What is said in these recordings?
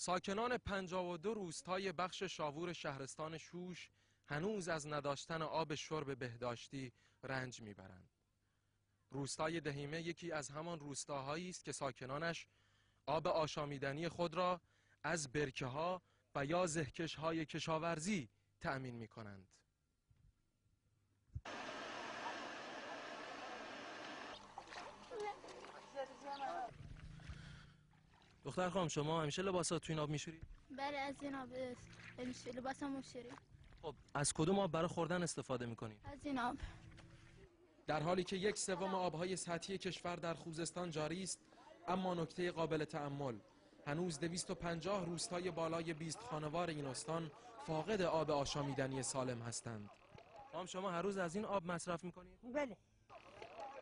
ساکنان 52 روستای بخش شاوور شهرستان شوش هنوز از نداشتن آب شرب بهداشتی رنج می‌برند. روستای دهیمه یکی از همان روستاهایی است که ساکنانش آب آشامیدنی خود را از برکه ها و یا زهکش های کشاورزی تأمین می کنند. دختر خانم شما همیشه لباسات تو این آب میشوری؟ بله از این آب میشه لباس هم مشتری خب از کدوم آب برای خوردن استفاده می‌کنید؟ از این آب در حالی که یک سوم آبهای سطحی کشور در خوزستان جاری است اما نکته قابل تأمل هنوز 250 روستای بالای 20 خانوار این استان فاقد آب آشامیدنی سالم هستند. خانم شما هر روز از این آب مصرف می‌کنید؟ بله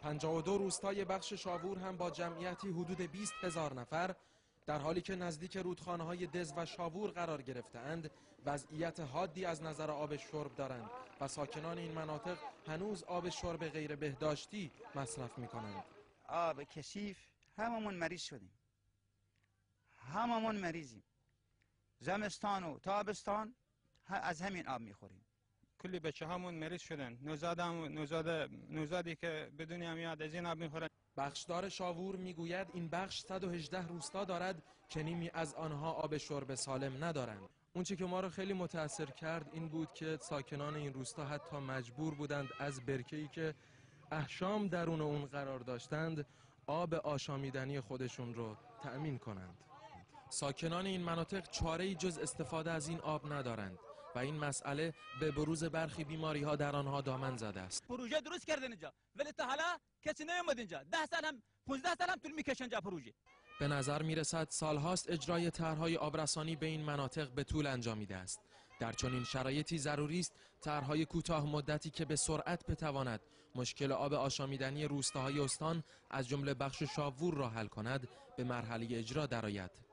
52 روستای بخش شاوور هم با جمعیتی حدود 20 هزار نفر در حالی که نزدیک رودخانه های دز و شاوور قرار گرفتهاند وضعیت حادی از نظر آب شرب دارند و ساکنان این مناطق هنوز آب شرب غیر بهداشتی مصرف می کنند. آب کثیف هممون مریض شدیم. هممون مریضیم. زمستان و تابستان از همین آب می‌خوریم. کلی بچه همون مریض شدن نوزاد هم نوزاد نوزادی که به دنیا میاد از این آب می‌خورن بخشدار شاوور می‌گوید این بخش 118 روستا دارد که نیمی از آنها آب شرب سالم ندارند. اونچه که ما رو خیلی متاثر کرد این بود که ساکنان این روستا حتی مجبور بودند از برکه‌ای که احشام درون اون قرار داشتند آب آشامیدنی خودشون رو تأمین کنند. ساکنان این مناطق چاره جز استفاده از این آب ندارند و این مسئله به بروز برخی بیماری ها در آنها دامن زده است. پروژه درست کردن اینجا ولی تا حالا کسی نیومد اینجا ده سال هم 15 سال هم طول می‌کشه اینجا پروژه به نظر می رسد سالهاست اجرای طرحهای آبرسانی به این مناطق به طول انجامیده است. در چنین شرایطی ضروری است طرحهای کوتاه مدتی که به سرعت بتواند مشکل آب آشامیدنی روستاهای استان از جمله بخش شاوور را حل کند به مرحله اجرا درآید.